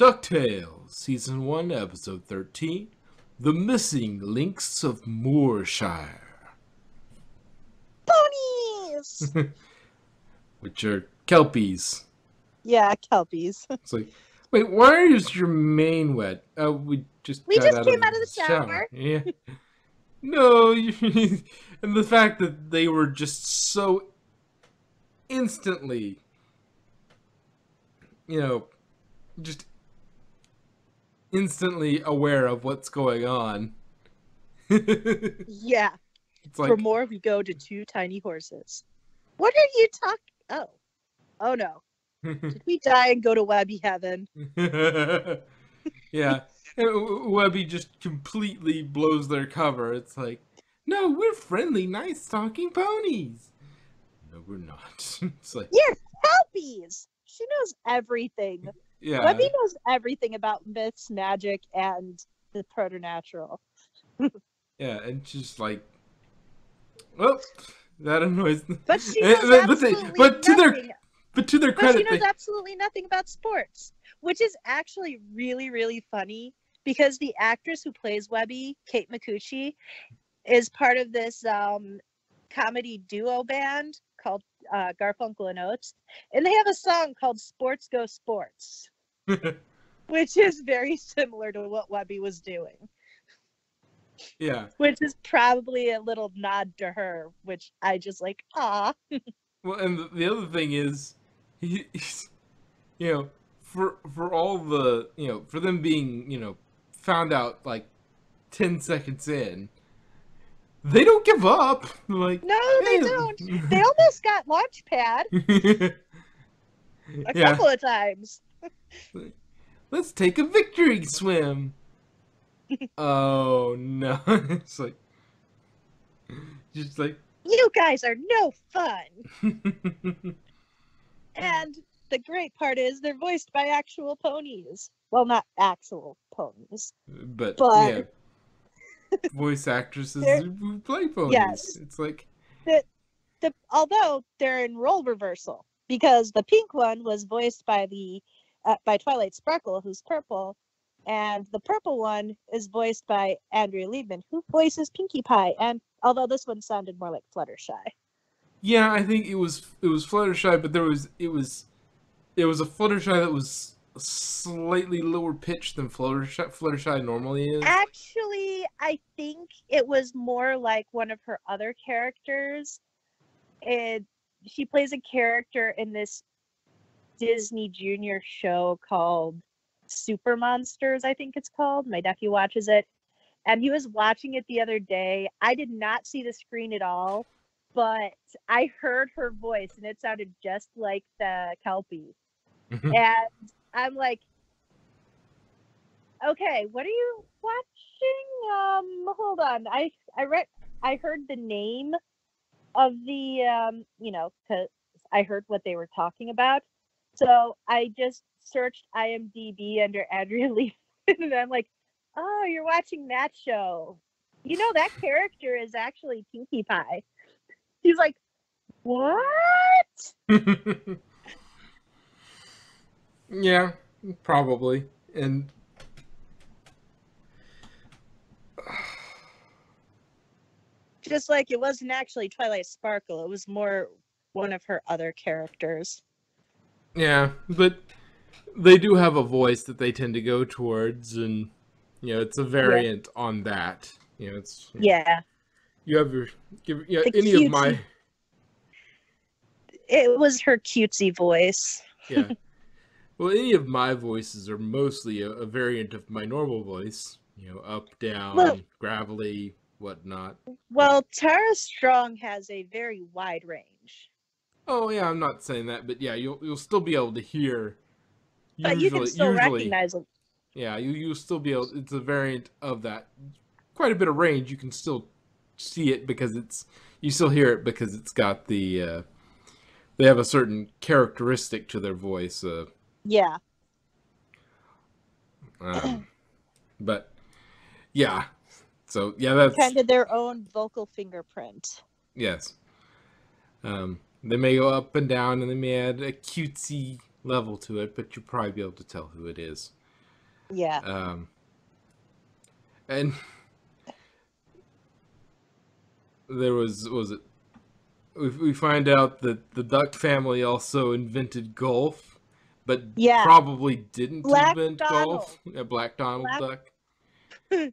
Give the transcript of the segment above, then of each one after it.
DuckTales, Season 1, Episode 13 The Missing Links of Moorshire. Ponies! Which are Kelpies. yeah, Kelpies. It's like, wait, why is your mane wet? Oh, we just We just out came of out of the shower. Yeah. no, and the fact that they were just so instantly, you know, just instantly aware of what's going on. it's yeah. like, For more, we go to two tiny horses. What are you talking? Oh. Oh no. Did we die and go to Webby Heaven? yeah. Webby just completely blows their cover. It's like, no, we're friendly, nice talking ponies. No, we're not. It's like, You're Kelpies! She knows everything. Yeah. Webby knows everything about myths, magic, and the preternatural. Yeah, and just like, well, that annoys them. But she Eh, knows but absolutely but to their. But to their But she knows they, absolutely nothing about sports, which is actually really, really funny because the actress who plays Webby, Kate Micucci, is part of this um, comedy duo band called uh, Garfunkel and Oates, and they have a song called "Sports Go Sports," which is very similar to what Webby was doing, yeah. which is probably a little nod to her, which I just like. Ah, Well, and the, the other thing is, he, he's, you know, for for all the, you know, for them being, you know, found out like ten seconds in, they don't give up. Like, no, they "Hey." don't. They almost got Launchpad a yeah, couple of times. Let's take a victory swim. oh no! it's like, just like, You guys are no fun. And the great part is they're voiced by actual ponies. Well, not actual ponies. but, But- yeah, voice actresses who play ponies. Yes. It's like, the, The although they're in role reversal because the pink one was voiced by the uh, by Twilight Sparkle, who's purple, and the purple one is voiced by Andrea Libman, who voices Pinkie Pie. And although this one sounded more like Fluttershy. Yeah, I think it was it was Fluttershy, but there was it was it was a Fluttershy that was slightly lower pitched than Fluttershy Fluttershy normally is. Actually, I think it was more like one of her other characters. It she plays a character in this Disney Junior show called Super Monsters, I think it's called. My nephew watches it. And he was watching it the other day. I did not see the screen at all, but I heard her voice and it sounded just like the Kelpie. and I'm like, okay, what are you watching? Um, hold on. I I read I heard the name of the um, you know, cause I heard what they were talking about. So I just searched IMDb under Andrea Lee, and I'm like, oh, you're watching that show. You know that character is actually Pinkie Pie. He's like, what? yeah, probably. And Just like it wasn't actually Twilight Sparkle. It was more one of her other characters. Yeah, but they do have a voice that they tend to go towards and you know, it's a variant on that. You know, it's Yeah. you have your give yeah, The any of my It was her cutesy voice. yeah. Well, any of my voices are mostly a, a variant of my normal voice. You know, up, down, Well- gravelly, whatnot. Well, Tara Strong has a very wide range. Oh yeah, I'm not saying that, but yeah, you'll you'll still be able to hear. But you can still recognize them. Yeah, you you'll still be able. It's a variant of that. Quite a bit of range. You can still see it because it's. You still hear it because it's got the. Uh, they have a certain characteristic to their voice. Uh, Yeah. um, but yeah, so yeah, that's Kind of their own vocal fingerprint. yes. Um, they may go up and down, and they may add a cutesy level to it, but you'll probably be able to tell who it is. Yeah. Um, and there was was it? We, we find out that the Duck family also invented golf, but Yeah. probably didn't Black invent golf. Yeah, Black Donald Black- Duck.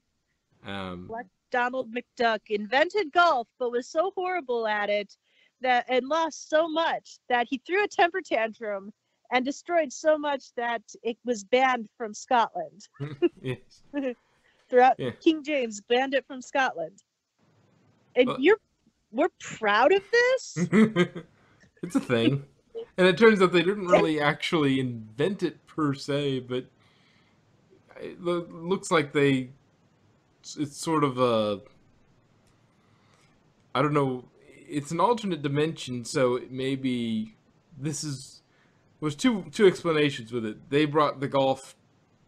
um, Black Donald McDuck invented golf, but was so horrible at it that and lost so much that he threw a temper tantrum and destroyed so much that it was banned from Scotland. yes. Throughout Yeah. King James banned it from Scotland. And Well- you're we're proud of this? it's a thing. And it turns out they didn't really actually invent it per se, but it looks like they. it's- It's sort of a. I don't know. It's an alternate dimension, so it maybe this is. There's two two explanations with it. They brought the golf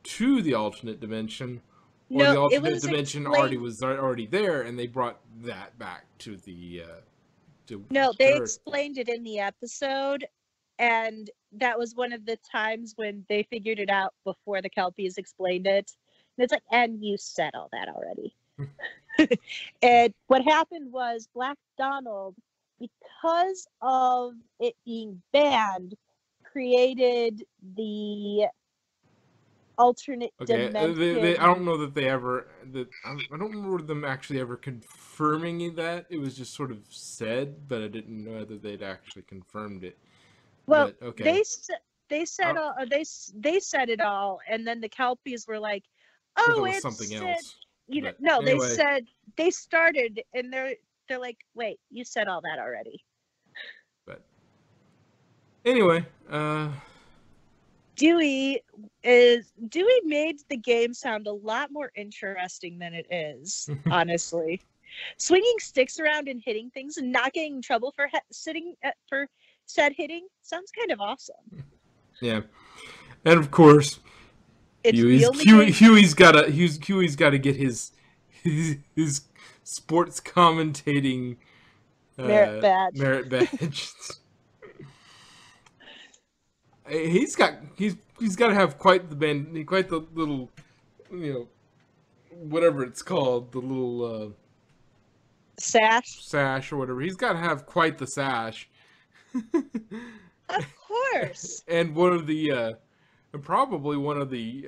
to the alternate dimension, or the no, it alternate dimension explained- already was already there, and they brought that back to the. Uh, to No, they Earth. explained it in the episode, and that was one of the times when they figured it out before the Kelpies explained it. And it's like, and you said all that already. and what happened was Black Donald, because of it being banned, created the alternate Okay, uh, dimension. they, they, I don't know that they ever. That I don't remember them actually ever confirming that. It was just sort of said, but I didn't know whether they'd actually confirmed it. Well, But, okay. they they said Oh. all uh, they they said it all, and then the Kelpies were like, "Oh, it's something else. You know, no, anyway. they said they started, and they're they're like, "Wait, you said all that already." But anyway, uh, Dewey is Dewey made the game sound a lot more interesting than it is, honestly. Swinging sticks around and hitting things and not getting in trouble for he- sitting uh, for said hitting sounds kind of awesome. yeah, and of course, It's Huey's, Huey, Huey's gotta Huey's, Huey's gotta get his his, his sports commentating uh, Merit badge. Merit badge. he's got he's he's got to have quite the band, quite the little, you know, whatever it's called, the little uh, sash. sash or whatever. He's got to have quite the sash. Of course. and one of the uh and probably one of the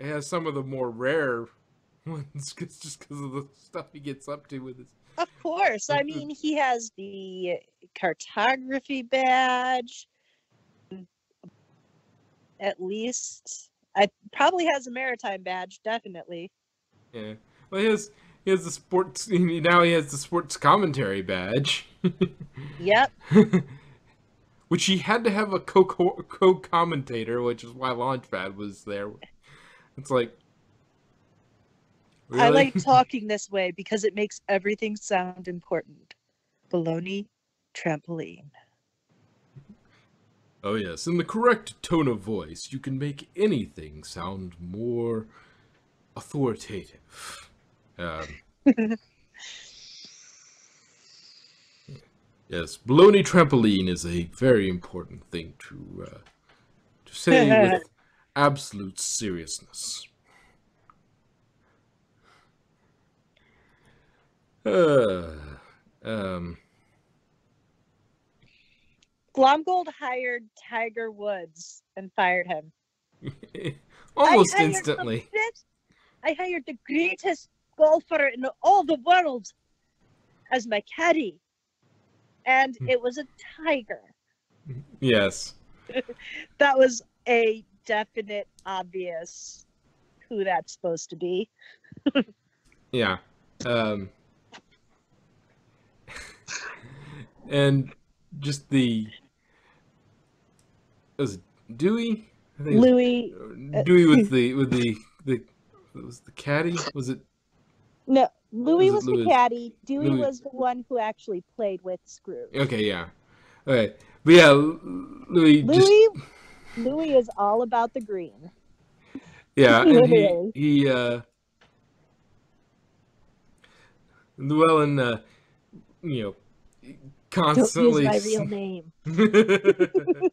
uh has some of the more rare ones 'cause- just because of the stuff he gets up to with his Of course. I mean, he has the cartography badge. At least, I probably has a maritime badge. Definitely. yeah well he has he has the sports now he has the sports commentary badge Yep. Which he had to have a co co commentator which is why launchpad was there it's like I like talking this way because it makes everything sound important. Baloney trampoline. Oh yes, in the correct tone of voice, you can make anything sound more authoritative. Um, yes, baloney trampoline is a very important thing to uh, to say with absolute seriousness. Uh, um, Glomgold hired Tiger Woods and fired him. almost I instantly. best- I hired the greatest golfer in all the world as my caddy. And Hmm. it was a tiger. Yes. That was a definite, obvious who that's supposed to be. Yeah. Um, and just the was it Dewey? I think it was Louis, Dewey with the with the the was the caddy? Was it? no, Louis Was it the caddy. Dewey Louis. was the one who actually played with Scrooge. Okay, yeah. Okay, but yeah, L- Louis, just Louis, Louis is all about the green. yeah, and he he uh, Llewellyn, uh, you know, constantly Don't use my real name.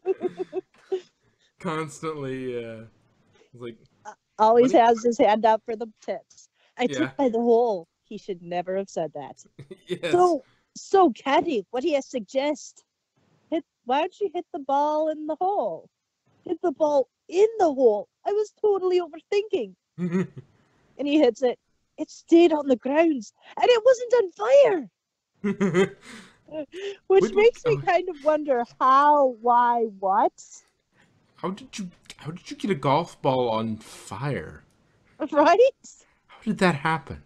constantly uh like always has his hand out for the tips. I Yeah. took by the hole. He should never have said that. yes. So, so Caddy, what do you suggest? Hit. Why don't you hit the ball in the hole? Hit the ball in the hole. I was totally overthinking, and he hits it. It stayed on the grounds, and it wasn't on fire, which Wouldn't- makes me kind of wonder how, why, what. how did you how did you get a golf ball on fire? Right? How did that happen?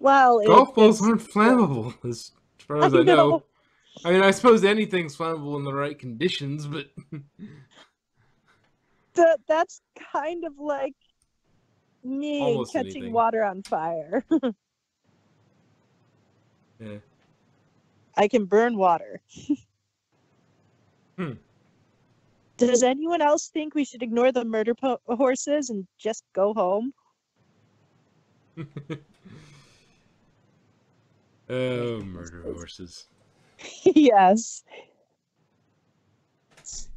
Well, Golf balls aren't flammable, as far as I, know. I mean, I suppose anything's flammable in the right conditions, but That that's kind of like me Almost catching anything. water on fire. yeah. I can burn water. Hmm. Does anyone else think we should ignore the murder po- horses and just go home? Oh, murder horses. yes.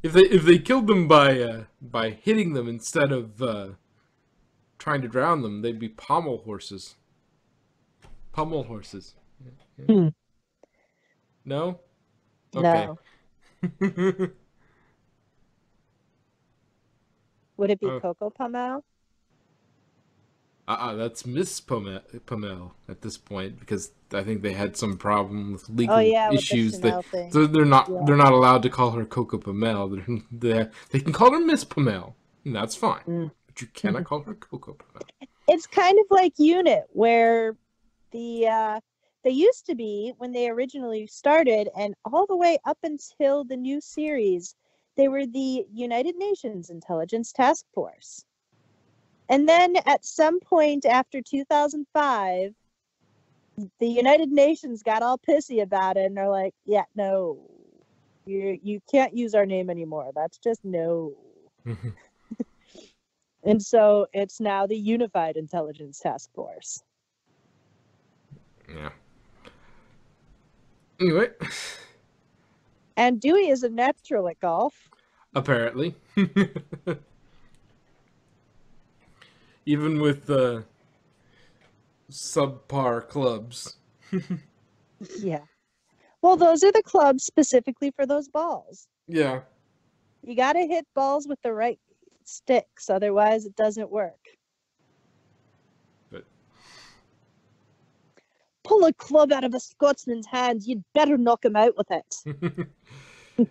If they if they killed them by uh, by hitting them instead of uh, trying to drown them, they'd be pommel horses. Pommel horses. Yeah. Hmm. No. No. Would it be Uh, Coco Pommel? Uh-uh, that's Miss Pommel, Pomel at this point because I think they had some problem with legal Oh yeah, issues. the They, so they're not Yeah. they're not allowed to call her Coco Pommel. They're, they they can call her Miss Pommel, and that's fine. Mm. But you cannot call her Coco Pommel. it's kind of like UNIT where the uh they used to be when they originally started and all the way up until the new series they were the united nations intelligence task force and then at some point after 2005 the united nations got all pissy about it and they're like yeah no you you can't use our name anymore that's just no mm-hmm. and so it's now the Unified Intelligence Task Force. yeah. Anyway, And Dewey is a natural at golf. apparently, even with the subpar clubs. Yeah. Well, those are the clubs specifically for those balls. Yeah. You got to hit balls with the right sticks, otherwise, it doesn't work. But Pull a club out of a Scotsman's hand, you'd better knock him out with it.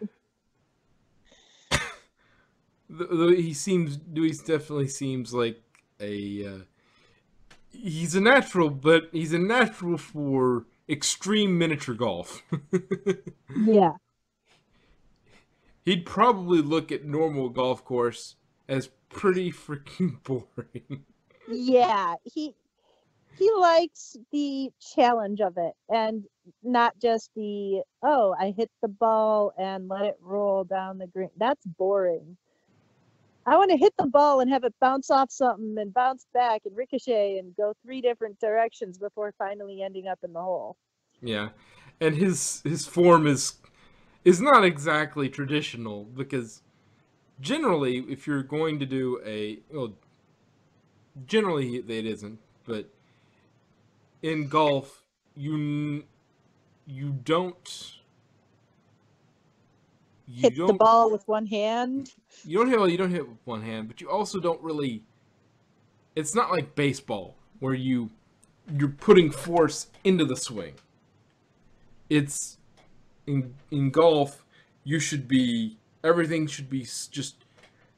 Th- though he seems Dewey definitely seems like a uh, he's a natural but he's a natural for extreme miniature golf Yeah. he'd probably look at normal golf course as pretty freaking boring Yeah. He he likes the challenge of it and not just the oh, I hit the ball and let it roll down the green. That's boring. I want to hit the ball and have it bounce off something and bounce back and ricochet and go three different directions before finally ending up in the hole. yeah and his his form is is not exactly traditional because generally if you're going to do a well generally it isn't but in golf you you don't you Hit the don't ball with one hand. you don't hit well, you don't hit with one hand but you also don't really it's not like baseball where you you're putting force into the swing. It's in in golf you should be everything should be just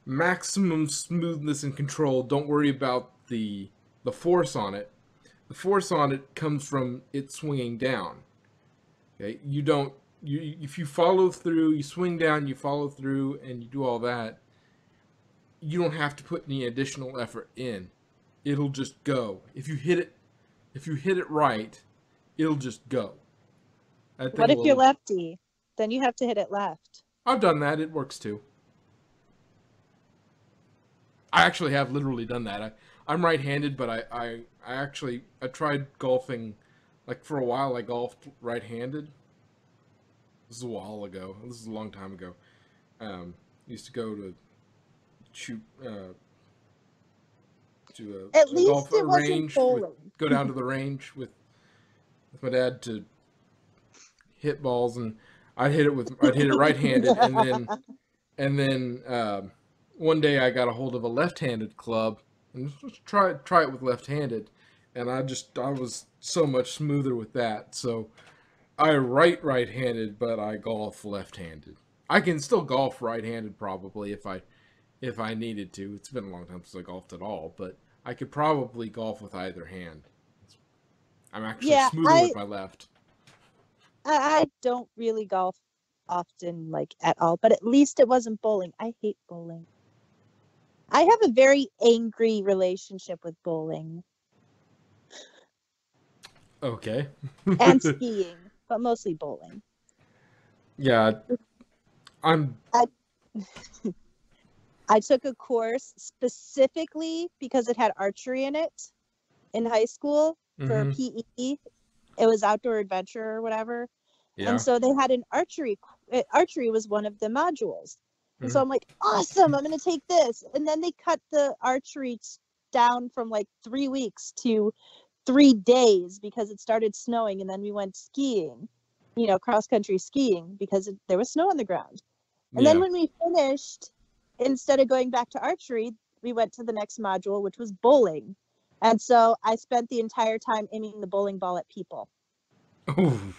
maximum smoothness and control. Don't worry about the the force on it. The force on it comes from it swinging down. Okay? You don't you if you follow through you swing down you follow through and you do all that you don't have to put any additional effort in it'll just go if you hit it if you hit it right it'll just go What if you're lefty? Then you have to hit it left. I've done that. It works too. I actually have literally done that. I, I'm right-handed, but I, I, I actually I tried golfing, like for a while. I golfed right-handed. This is a while ago. This is a long time ago. Um, used to go to shoot uh, to a, At a least golf it wasn't range, with- go down to the range with with my dad to hit balls, and I'd hit it with I'd hit it right-handed, and then and then um, one day I got a hold of a left-handed club and just try try it with left-handed, and I just I was so much smoother with that. So I write right-handed, but I golf left-handed. I can still golf right-handed probably if I if I needed to. It's been a long time since I golfed at all, but I could probably golf with either hand. I'm actually Yeah, smoother I- with my left. I, I don't really golf often, like at all, but at least it wasn't bowling. I hate bowling. I have a very angry relationship with bowling Okay. and skiing, but mostly bowling. yeah. I'm I took a course specifically because it had archery in it in high school for mhm, PE. It was outdoor adventure or whatever. yeah. And so they had an archery uh, archery was one of the modules. And so Mhm. I'm like, awesome, I'm going to take this. And then they cut the archery down from like 3 weeks to 3 days because it started snowing and then we went skiing. You know, cross country skiing because it, there was snow on the ground. And yeah. then when we finished, instead of going back to archery, we went to the next module, which was bowling. And so I spent the entire time aiming the bowling ball at people. Ooh.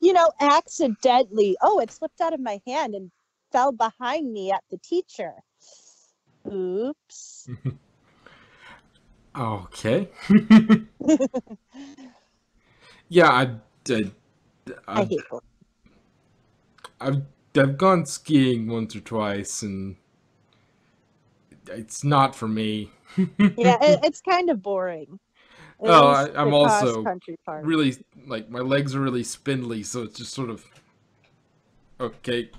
You know, accidentally. Oh, it slipped out of my hand and fell behind me at the teacher. Oops. Okay. yeah, I, I, I I, hate bowling. I've I've gone skiing once or twice, and it's not for me. Yeah, it, it's kind of boring. At Oh, I- I'm also really like my legs are really spindly, so it's just sort of okay.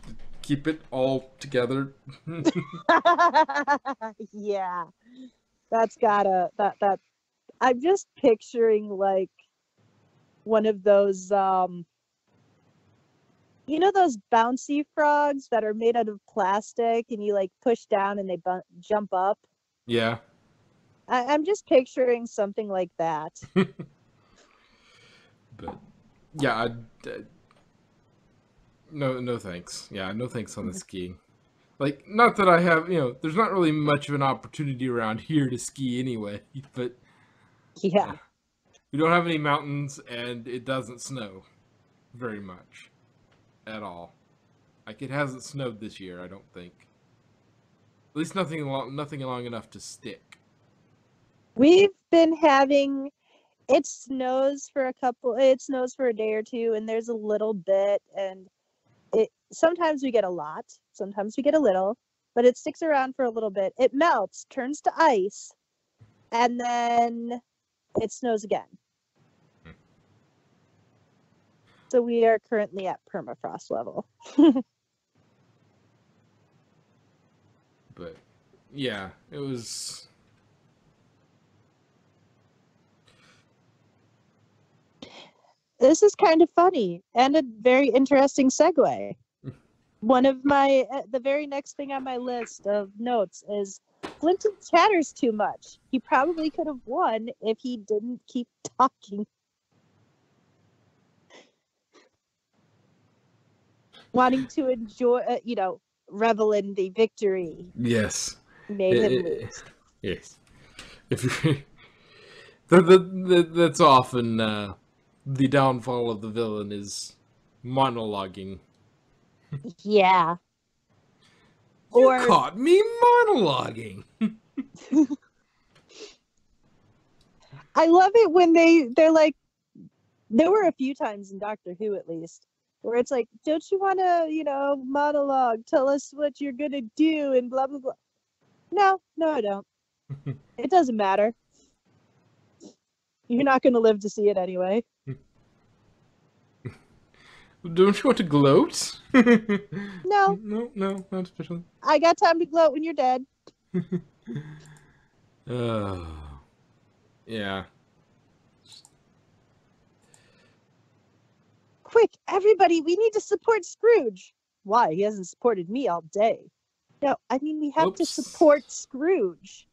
Keep it all together. yeah that's gotta that that i'm just picturing like one of those um you know those bouncy frogs that are made out of plastic and you like push down and they bu- jump up yeah. I- i'm just picturing something like that But yeah, I, I- no, no thanks. Yeah, no thanks on the skiing. Like, not that I have, you know, there's not really much of an opportunity around here to ski anyway. But yeah we don't have any mountains, and it doesn't snow very much at all. Like, it hasn't snowed this year, I don't think. At least nothing long, nothing long enough to stick. we've been having it snows for a couple it snows for a day or two and there's a little bit and it sometimes we get a lot sometimes we get a little but it sticks around for a little bit it melts turns to ice and then it snows again Hmm. so we are currently at permafrost level But yeah, it was. This is kind of funny and a very interesting segue. One of my, uh, the very next thing on my list of notes is Flintheart chatters too much. He probably could have won if he didn't keep talking. Wanting to enjoy, uh, you know, revel in the victory Yes. made Eh, him lose. Yes. If that, that, that's often uh, the downfall of the villain is monologuing. Yeah. You Or caught me monologuing. I love it when they they're like there were a few times in Doctor Who at least where it's like, don't you want to, you know, monologue, tell us what you're gonna do and blah blah blah. No, no, I don't. it doesn't matter. You're not gonna live to see it anyway. Don't you want to gloat? No, no, no, not especially. I got time to gloat when you're dead. Oh, yeah. Quick, everybody, we need to support Scrooge. Why? He hasn't supported me all day. No, I mean we have to support Scrooge.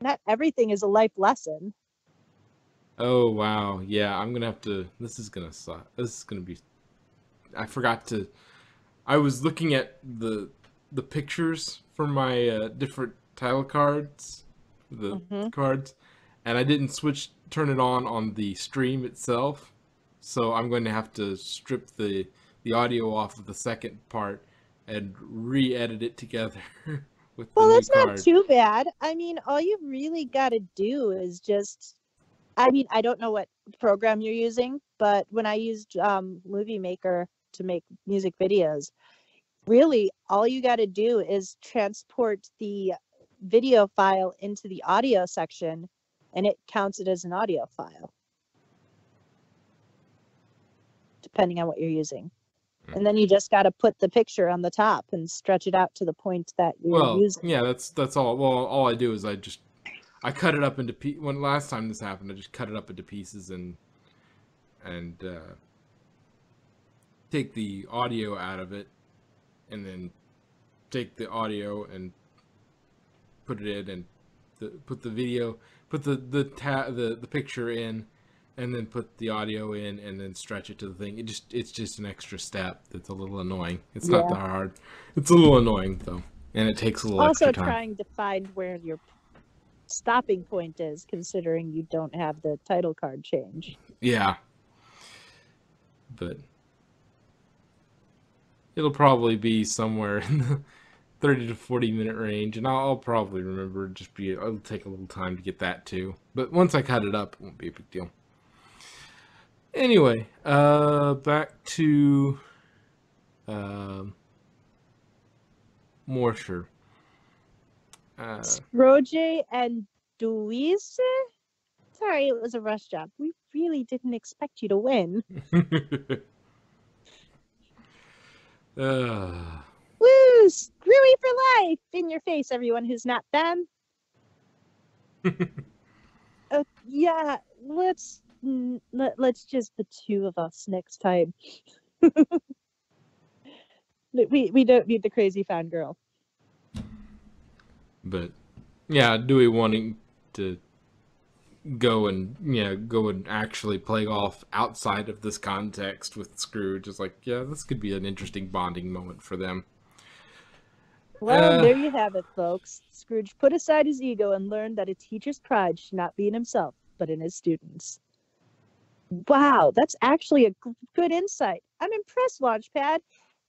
Not everything is a life lesson. Oh wow, yeah. I'm gonna have to. This is gonna suck. This is gonna be. I forgot to. I was looking at the the pictures for my uh, different title cards, the Mhm. cards, and I didn't switch turn it on on the stream itself. So I'm going to have to strip the the audio off of the second part and re-edit it together with Well, the that's new not too bad. I mean, all you really got to do is just. I mean, I don't know what program you're using, but when I used um, Movie Maker to make music videos, really all you got to do is transport the video file into the audio section, and it counts it as an audio file, depending on what you're using. And then you just got to put the picture on the top and stretch it out to the point that you're Well, using. yeah, that's that's all. Well, all I do is I just I cut it up into pe- when last time this happened, I just cut it up into pieces and and uh, take the audio out of it, and then take the audio and put it in, and the, put the video, put the the ta- the the picture in, and then put the audio in, and then stretch it to the thing. It just it's just an extra step that's a little annoying. It's not that hard. It's a little annoying though, and it takes a little also extra time. trying to find where your stopping point is considering you don't have the title card change Yeah. But it'll probably be somewhere in the 30 to 40 minute range, and I'll, I'll probably remember. Just be it'll take a little time to get that too. But once I cut it up, it won't be a big deal. Anyway, uh, back to um, Moorshire. Uh, roger and Louise? sorry it was a rush job we really didn't expect you to win uh, woo! Screwy for life in your face everyone who's not them. Uh, yeah let's let, let's just the two of us next time. We we don't need the crazy fan girl But yeah, do we wanting to go and you know go and actually play golf outside of this context with Scrooge is like, yeah, this could be an interesting bonding moment for them. Well, Uh, there you have it, folks. Scrooge put aside his ego and learned that a teacher's pride should not be in himself, but in his students. Wow, that's actually a good insight. I'm impressed, Launchpad.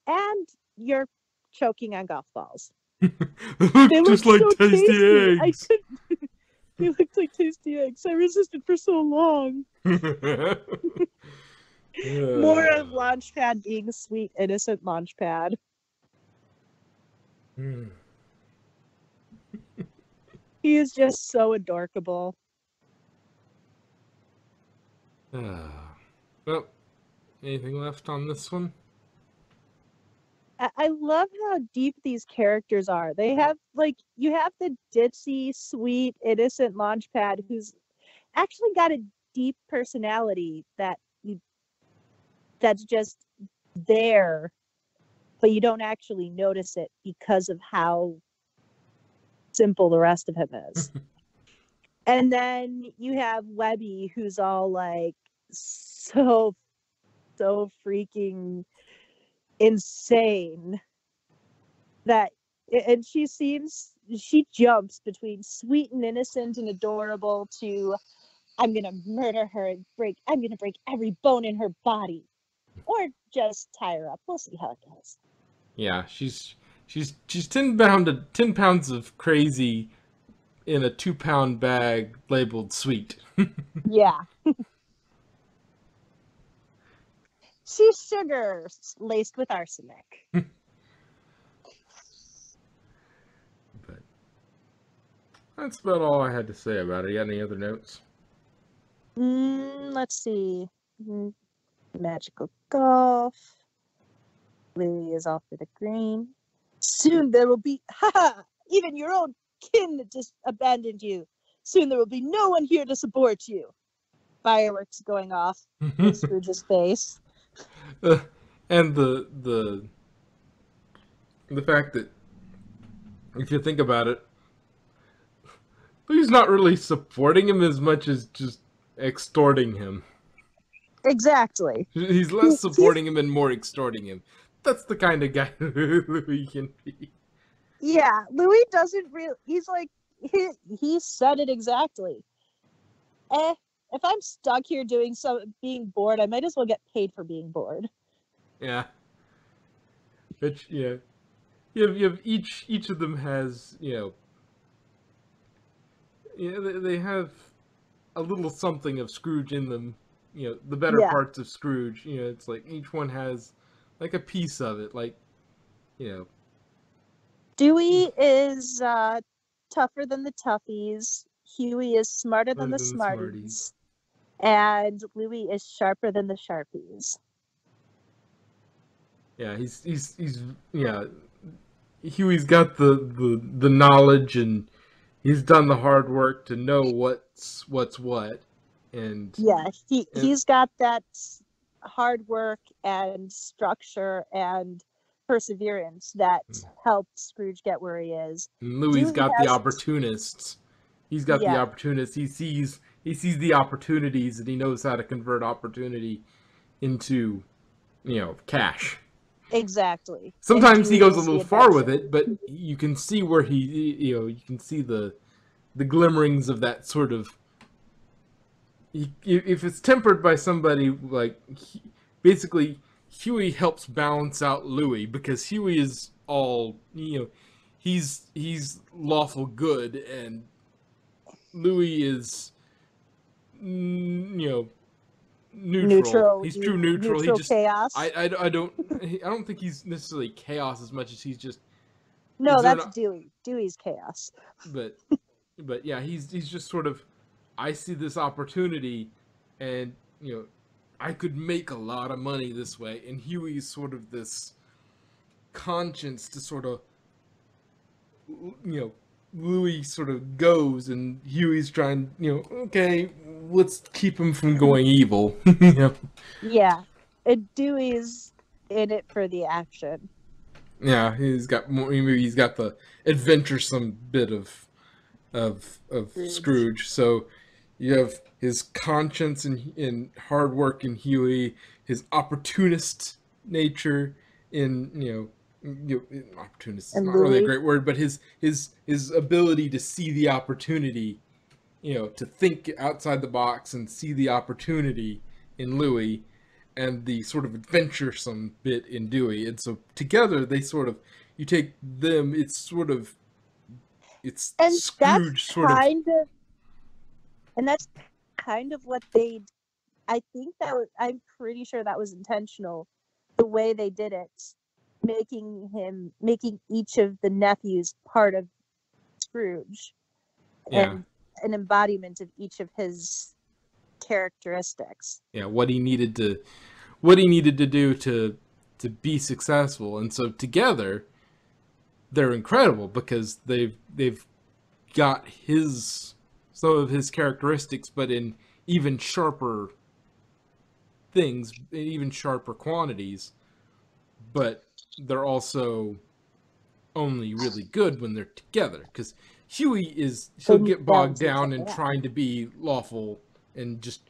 And you're choking on golf balls. They They look just like so tasty, tasty. Eggs. They looked like tasty eggs. I resisted for so long. More of Launchpad being sweet, innocent Launchpad. Hmm. He is just so adorable. Ah. well, anything left on this one? I love how deep these characters are. They have like you have the ditzy, sweet, innocent Launchpad who's actually got a deep personality that you that's just there, but you don't actually notice it because of how simple the rest of him is. and then you have Webby who's all like so so freaking insane that and she seems she jumps between sweet and innocent and adorable to i'm gonna murder her and break i'm gonna break every bone in her body or just tie her up. We'll see how it goes. Yeah, she's she's she's ten pound ten pounds of crazy in a two pound bag labeled sweet. yeah she's sugar laced with arsenic But that's about all I had to say about it. You got any other notes? Mm, let's see. Mm, Magical golf. Lily is off for the green. Soon there will be, Ha ha! even your own kin that just abandoned you. Soon there will be no one here to support you. Fireworks going off in Scrooge's face. Uh, and the the the fact that if you think about it, he's not really supporting him as much as just extorting him. Exactly. He's less supporting him and more extorting him. That's the kind of guy Louis can be. Yeah, Louis doesn't really. He's like he he said it exactly. Eh, if I'm stuck here doing some being bored, I might as well get paid for being bored. Yeah. Which yeah, you have, you have each each of them has you know. Yeah, they, they have a little something of Scrooge in them. You know, the better Yeah. parts of Scrooge. You know, it's like each one has like a piece of it. Like, you know, Dewey is uh, tougher than the toughies. Huey is smarter than than the smarties. And Louis is sharper than the sharpies. yeah, he's he's he's yeah. Huey's got the the the knowledge and he's done the hard work to know what's what's what, and Yeah, he Yeah. he's got that hard work and structure and perseverance that Mm. helped Scrooge get where he is. Louis Dewey got the opportunists. He's got the opportunists. He sees he sees the opportunities and he knows how to convert opportunity into, you know, cash. Exactly. Sometimes he goes a little far with it, but you can see where he, you know, you can see the, the glimmerings of that sort of. If it's tempered by somebody like, basically, Huey helps balance out Louis because Huey is all you know, he's he's lawful good and Louis is, you know, neutral. Neutral. He's true neutral. Neutral he just chaos. I, I, I don't I don't think he's necessarily chaos as much as he's just no, that's not- Dewey. Dewey's chaos. but but yeah he's he's just sort of I see this opportunity and you know I could make a lot of money this way and Huey's sort of this conscience to sort of you know Louis sort of goes and Huey's trying you know okay let's keep him from going evil know Yeah. And Dewey's in it for the action. Yeah, he's got more. Maybe he's got the adventuresome bit of of of Scrooge. So you have his conscience and and hard work in Huey, his opportunist nature in you know. You know, opportunist is And not really a great word, but his his his ability to see the opportunity, you know, to think outside the box and see the opportunity in Louis, and the sort of adventuresome bit in Dewey. And so together they sort of you take them, it's sort of it's And Scrooge that's sort of kind of and that's kind of what they i think that was, i'm pretty sure that was intentional the way they did it making him making each of the nephews part of scrooge Yeah. and an embodiment of each of his characteristics yeah, what he needed to what he needed to do to to be successful. And so together they're incredible because they've they've got his some of his characteristics but in even sharper things, in even sharper quantities. But they're also only really good when they're together because Huey is he'll get bogged down in trying to be lawful and just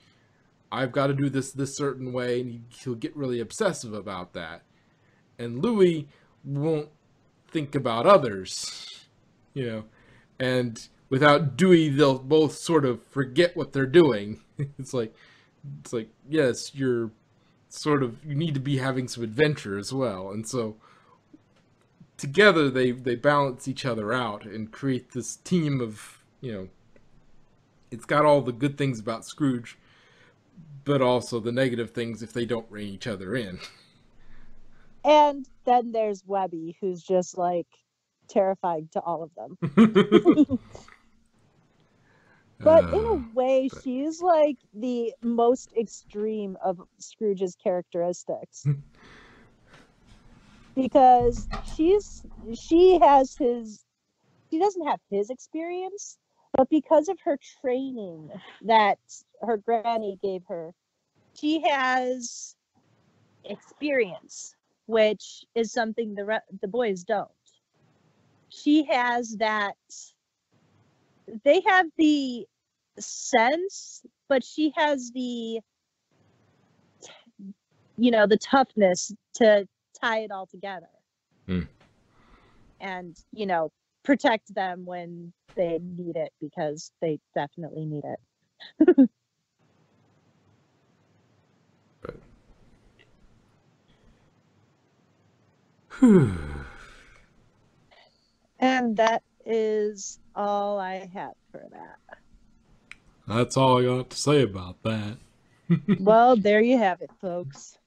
I've got to do this this certain way, and he, he'll get really obsessive about that. And Louis won't think about others, you know. And without Dewey, they'll both sort of forget what they're doing. it's like, it's like yes, you're sort of you need to be having some adventure as well, and so together they they balance each other out and create this team of you know. It's got all the good things about Scrooge, but also the negative things if they don't rein each other in. and then there's webby who's just like terrifying to all of them But in Uh, a way, but- she's like the most extreme of Scrooge's characteristics. because she's she has his she doesn't have his experience, but because of her training that her granny gave her, she has experience, which is something the re- the boys don't. she has that they have the sense but she has the you know the toughness to tie it all together Hmm. and you know protect them when they need it because they definitely need it Whew. and that is all i have for that That's all I got to say about that. well there you have it folks